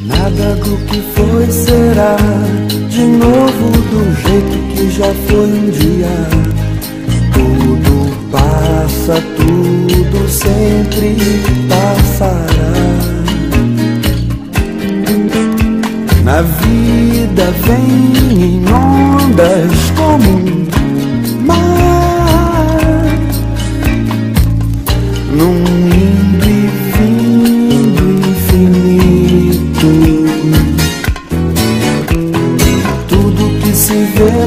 Nada do que foi será de novo do jeito que já foi um dia. Tudo passa, tudo sempre passará. Na vida vem em ondas como um mar. Num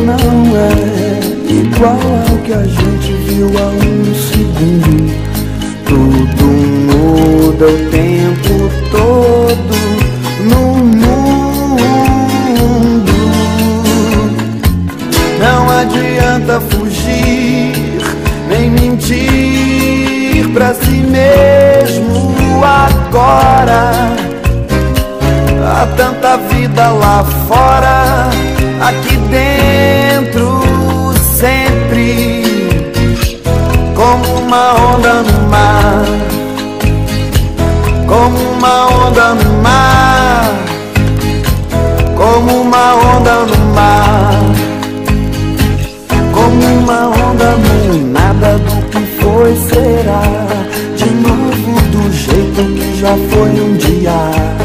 não é igual ao que a gente viu há um segundo. Tudo muda o tempo todo no mundo. Não adianta fugir, nem mentir pra si mesmo agora. Há tanta vida lá fora, sempre como uma onda no mar, como uma onda no mar, como uma onda no mar, como uma onda no nada do que foi será, de novo do jeito que já foi um dia.